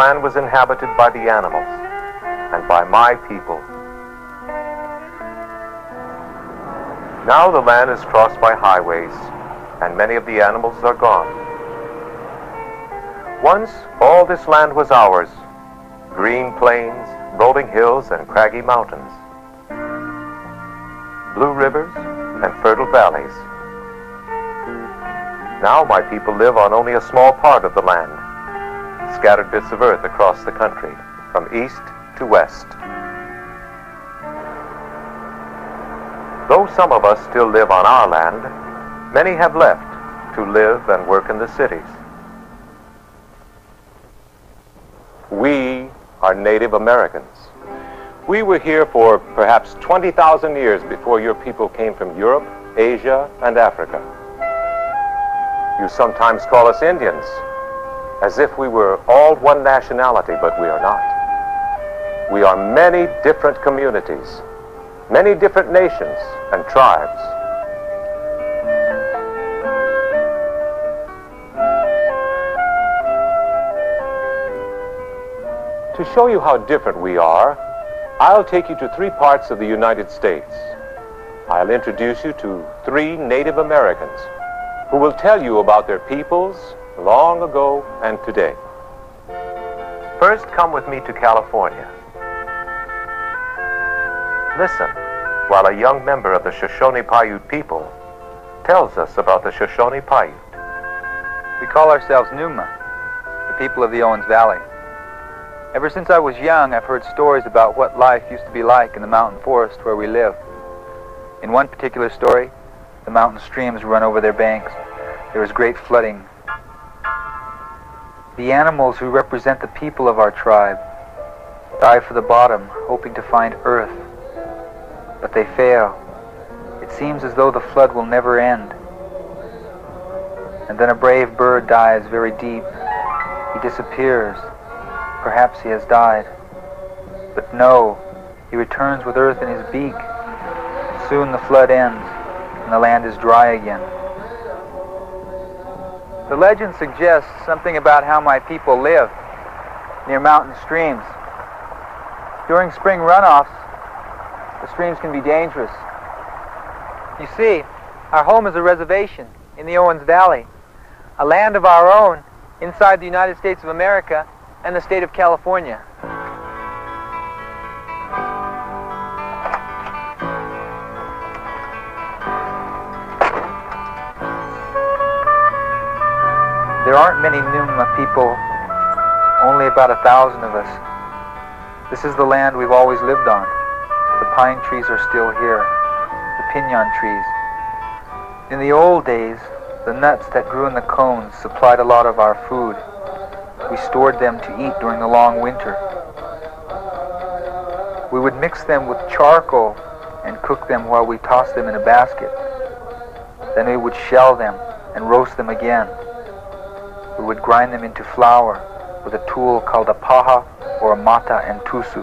land was inhabited by the animals and by my people. Now the land is crossed by highways, and many of the animals are gone. Once, all this land was ours green plains, rolling hills, and craggy mountains, blue rivers, and fertile valleys. Now my people live on only a small part of the land, scattered bits of earth across the country, from east to west. Though some of us still live on our land, many have left to live and work in the cities. We are Native Americans. We were here for perhaps 20,000 years before your people came from Europe, Asia, and Africa. You sometimes call us Indians, as if we were all one nationality, but we are not. We are many different communities, many different nations and tribes. To show you how different we are, I'll take you to three parts of the United States. I'll introduce you to three Native Americans who will tell you about their peoples long ago and today. First, come with me to California. Listen while a young member of the Shoshone Paiute people tells us about the Shoshone Paiute. We call ourselves Numa, the people of the Owens Valley. Ever since I was young, I've heard stories about what life used to be like in the mountain forest where we live. In one particular story, the mountain streams run over their banks. There is great flooding. The animals who represent the people of our tribe dive for the bottom, hoping to find earth. But they fail. It seems as though the flood will never end. And then a brave bird dives very deep. He disappears. Perhaps he has died. But no, he returns with earth in his beak. Soon the flood ends, and the land is dry again. The legend suggests something about how my people live near mountain streams. During spring runoffs, the streams can be dangerous. You see, our home is a reservation in the Owens Valley, a land of our own inside the United States of America and the state of California. There aren't many Numa people, only about a thousand of us. This is the land we've always lived on. The pine trees are still here, the pinon trees. In the old days, the nuts that grew in the cones supplied a lot of our food. We stored them to eat during the long winter. We would mix them with charcoal and cook them while we tossed them in a basket. Then we would shell them and roast them again. We would grind them into flour with a tool called a paha or a mata and tusu.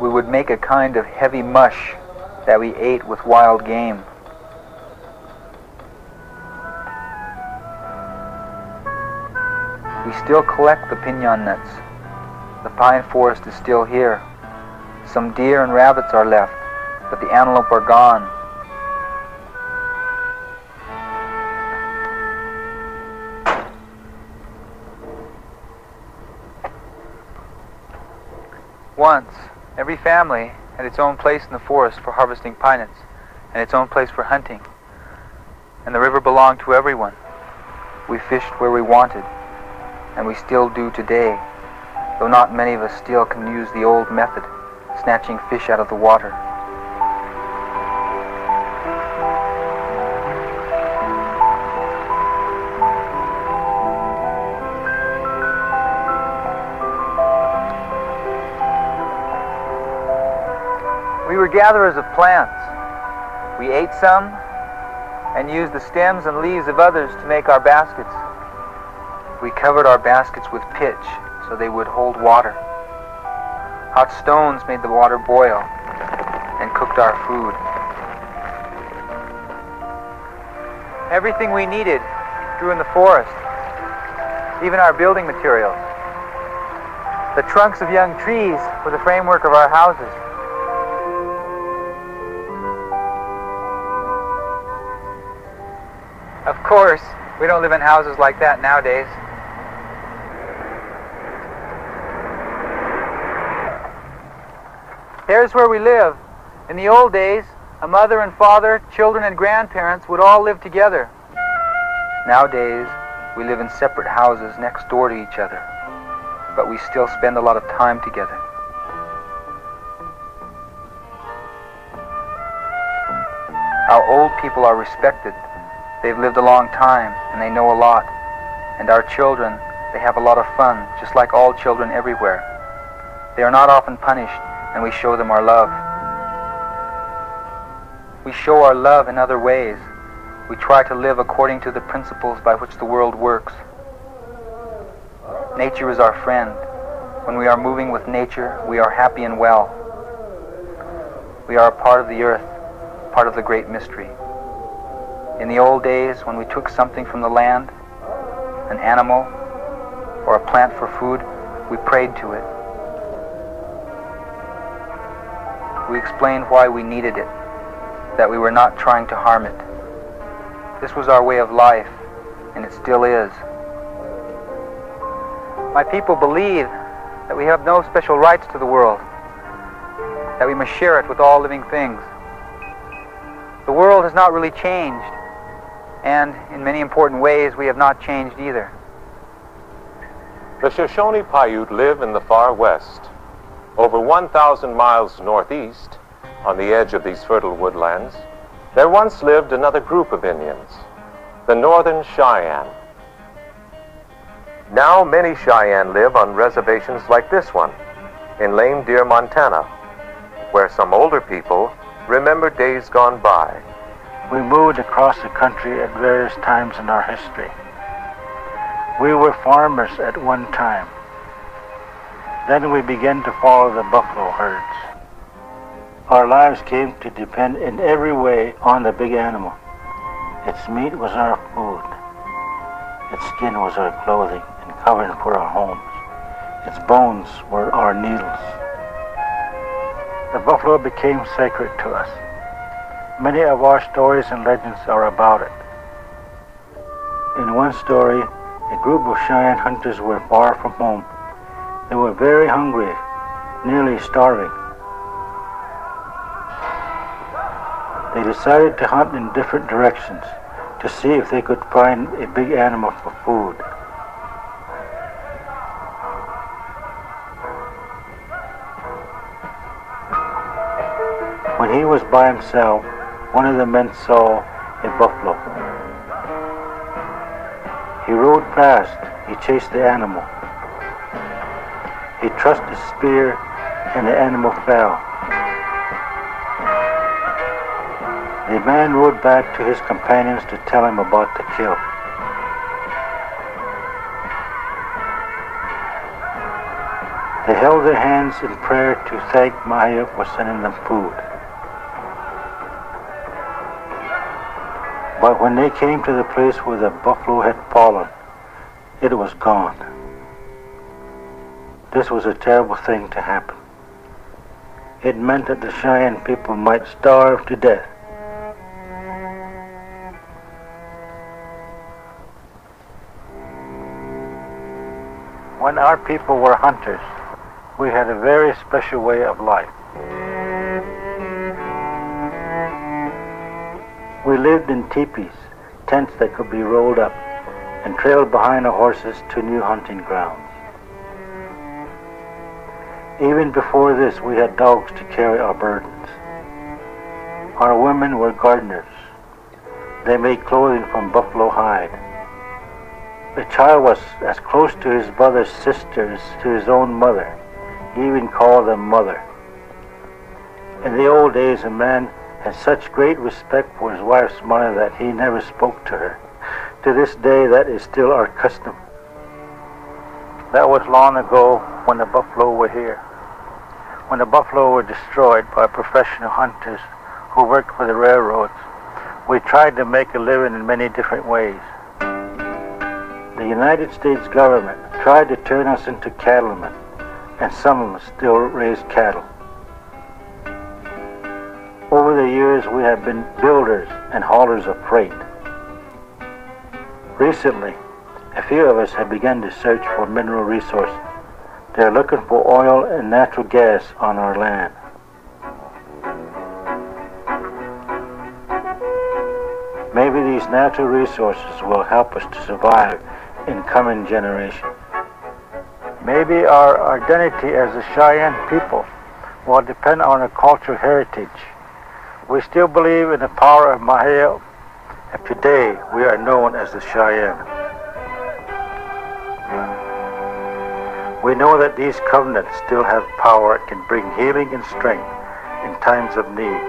We would make a kind of heavy mush that we ate with wild game. We still collect the pinon nuts. The pine forest is still here. Some deer and rabbits are left, but the antelope are gone. Once, every family had its own place in the forest for harvesting pine nuts, and its own place for hunting. And the river belonged to everyone. We fished where we wanted, and we still do today, though not many of us still can use the old method, snatching fish out of the water. We were gatherers of plants. We ate some and used the stems and leaves of others to make our baskets. We covered our baskets with pitch so they would hold water. Hot stones made the water boil and cooked our food. Everything we needed grew in the forest, even our building materials. The trunks of young trees were the framework of our houses. Course, we don't live in houses like that nowadays. There's where we live. In the old days, a mother and father, children and grandparents would all live together. Nowadays, we live in separate houses next door to each other, but we still spend a lot of time together. Our old people are respected. They've lived a long time and they know a lot. And our children, they have a lot of fun, just like all children everywhere. They are not often punished, and we show them our love. We show our love in other ways. We try to live according to the principles by which the world works. Nature is our friend. When we are moving with nature, we are happy and well. We are a part of the earth, part of the great mystery. In the old days, when we took something from the land, an animal or a plant for food, we prayed to it. We explained why we needed it that we were not trying to harm it. This was our way of life, and it still is. My people believe that we have no special rights to the world, that we must share it with all living things. The world has not really changed, and in many important ways we have not changed either. The Shoshone Paiute live in the far west, over 1,000 miles northeast on the edge of these fertile woodlands, there once lived another group of Indians, the Northern Cheyenne. Now many Cheyenne live on reservations like this one, in Lame Deer, Montana, where some older people remember days gone by. We moved across the country at various times in our history. We were farmers at one time. Then we began to follow the buffalo herds. Our lives came to depend in every way on the big animal. Its meat was our food. Its skin was our clothing and covering for our homes. Its bones were our needles. The buffalo became sacred to us. Many of our stories and legends are about it. In one story, a group of Cheyenne hunters were far from home. They were very hungry, nearly starving. They decided to hunt in different directions to see if they could find a big animal for food. When he was by himself, one of the men saw a buffalo. He rode past, He chased the animal. He thrust his spear and the animal fell. The man rode back to his companions to tell him about the kill. They held their hands in prayer to thank Maya for sending them food. But when they came to the place where the buffalo had fallen, it was gone. This was a terrible thing to happen. It meant that the Cheyenne people might starve to death. When our people were hunters, we had a very special way of life. We lived in teepees, tents that could be rolled up, and trailed behind our horses to new hunting grounds. Even before this, we had dogs to carry our burdens. Our women were gardeners. They made clothing from buffalo hide. The child was as close to his brother's sisters to his own mother. He even called them mother. In the old days, a man had such great respect for his wife's mother that he never spoke to her. To this day, that is still our custom. That was long ago when the buffalo were here. When the buffalo were destroyed by professional hunters who worked for the railroads, we tried to make a living in many different ways. The United States government tried to turn us into cattlemen, and some of us still raise cattle. Over the years, we have been builders and haulers of freight. Recently, a few of us have begun to search for mineral resources. They're looking for oil and natural gas on our land. Maybe these natural resources will help us to survive in coming generations. Maybe our identity as a Cheyenne people will depend on our cultural heritage. We still believe in the power of Mahale, and today we are known as the Cheyenne. We know that these covenants still have power and can bring healing and strength in times of need.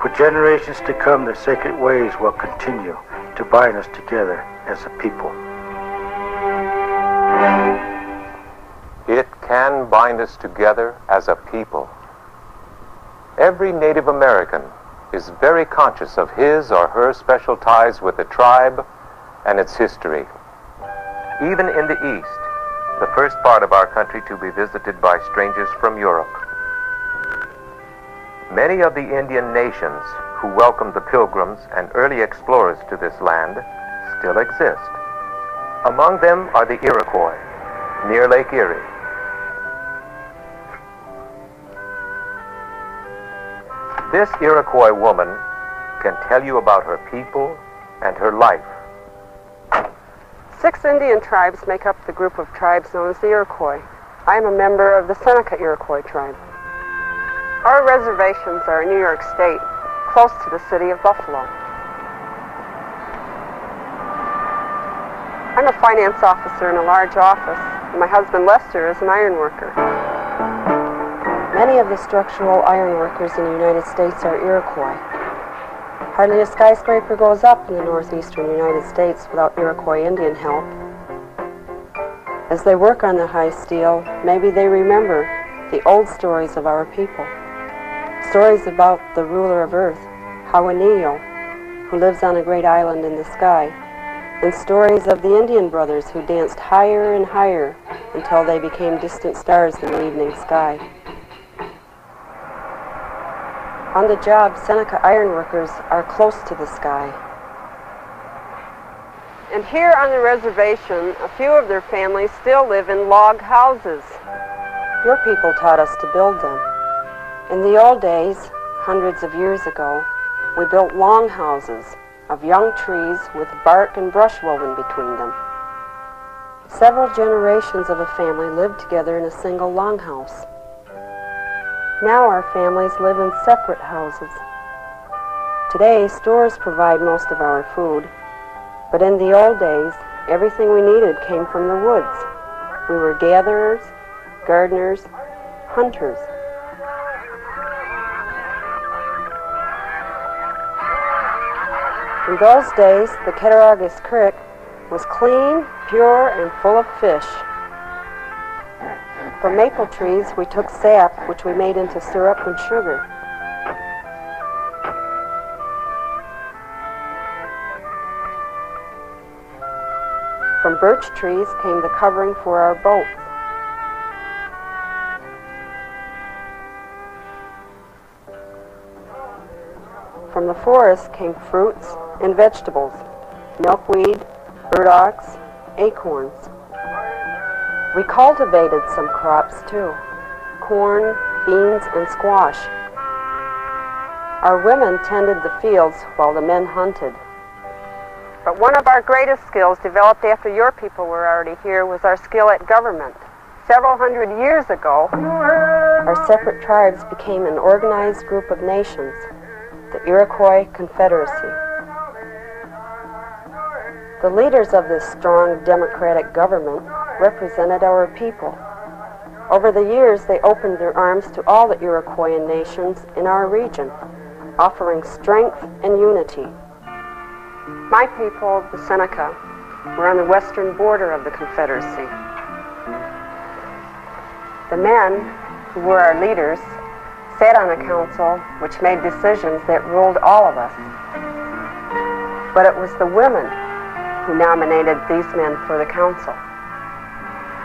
For generations to come, the sacred ways will continue to bind us together as a people. It can bind us together as a people. Every Native American is very conscious of his or her special ties with the tribe and its history. Even in the East, the first part of our country to be visited by strangers from Europe. Many of the Indian nations who welcomed the pilgrims and early explorers to this land still exist. Among them are the Iroquois, near Lake Erie. This Iroquois woman can tell you about her people and her life. Six Indian tribes make up the group of tribes known as the Iroquois. I am a member of the Seneca Iroquois tribe. Our reservations are in New York State, close to the city of Buffalo. I'm a finance officer in a large office, and my husband Lester is an iron worker. Many of the structural iron workers in the United States are Iroquois. Hardly a skyscraper goes up in the northeastern United States without Iroquois Indian help. As they work on the high steel, maybe they remember the old stories of our people. Stories about the ruler of earth, Hawanio, who lives on a great island in the sky, and stories of the Indian brothers who danced higher and higher until they became distant stars in the evening sky. On the job, Seneca ironworkers are close to the sky. And here on the reservation, a few of their families still live in log houses. Your people taught us to build them. In the old days, hundreds of years ago, we built long houses of young trees with bark and brush woven between them. Several generations of a family lived together in a single longhouse. Now our families live in separate houses. Today, stores provide most of our food, but in the old days, everything we needed came from the woods. We were gatherers, gardeners, hunters. In those days, the Cattaraugus Creek was clean, pure, and full of fish. From maple trees, we took sap, which we made into syrup and sugar. From birch trees came the covering for our boats. From the forest came fruits and vegetables, milkweed, burdocks, acorns. We cultivated some crops too, corn, beans, and squash. Our women tended the fields while the men hunted. But one of our greatest skills developed after your people were already here was our skill at government. Several hundred years ago, Our separate tribes became an organized group of nations, the Iroquois Confederacy. The leaders of this strong democratic government represented our people. Over the years, they opened their arms to all the Iroquoian nations in our region, offering strength and unity. my people, the Seneca, were on the western border of the Confederacy. The men, who were our leaders, sat on a council which made decisions that ruled all of us. But it was the women who nominated these men for the council.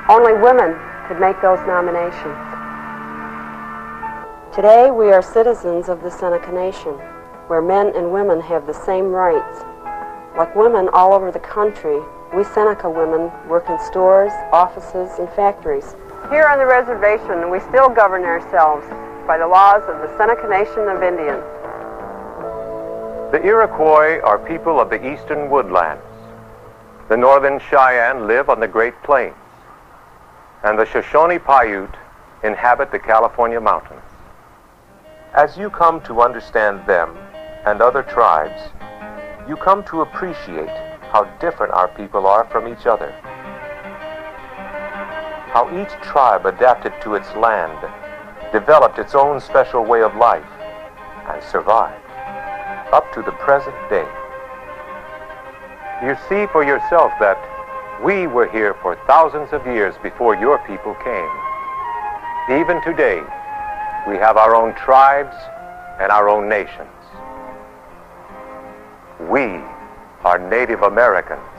Only women could make those nominations. Today we are citizens of the Seneca Nation, where men and women have the same rights. Like women all over the country, we Seneca women work in stores, offices, and factories. Here on the reservation, we still govern ourselves by the laws of the Seneca Nation of Indians. The Iroquois are people of the eastern woodlands. The northern Cheyenne live on the Great Plains. And the Shoshone Paiute inhabit the California mountains. As you come to understand them and other tribes, you come to appreciate how different our people are from each other. How each tribe adapted to its land, developed its own special way of life, and survived up to the present day. You see for yourself that we were here for thousands of years before your people came. Even today, we have our own tribes and our own nations. We are Native Americans.